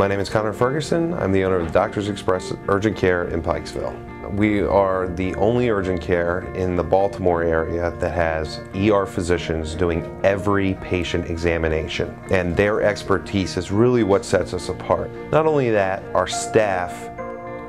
My name is Connor Ferguson. I'm the owner of Doctors Express Urgent Care in Pikesville. We are the only urgent care in the Baltimore area that has ER physicians doing every patient examination. And their expertise is really what sets us apart. Not only that, our staff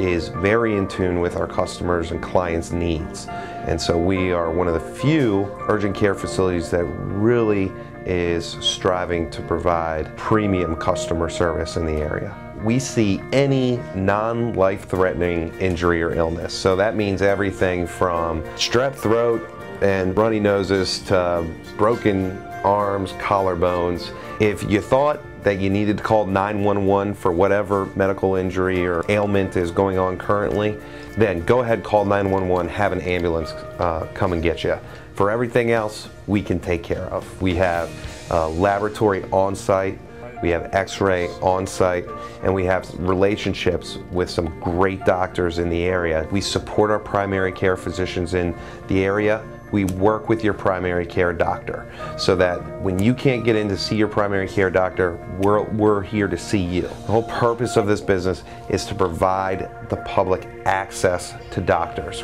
is very in tune with our customers and clients' needs. And so we are one of the few urgent care facilities that really is striving to provide premium customer service in the area. We see any non-life threatening injury or illness. So that means everything from strep throat and runny noses to broken arms, collarbones. If you thought that you needed to call 911 for whatever medical injury or ailment is going on currently, then go ahead, call 911, have an ambulance uh, come and get you. For everything else, we can take care of. We have laboratory on site, we have x-ray on site, and we have relationships with some great doctors in the area. We support our primary care physicians in the area we work with your primary care doctor so that when you can't get in to see your primary care doctor, we're, we're here to see you. The whole purpose of this business is to provide the public access to doctors.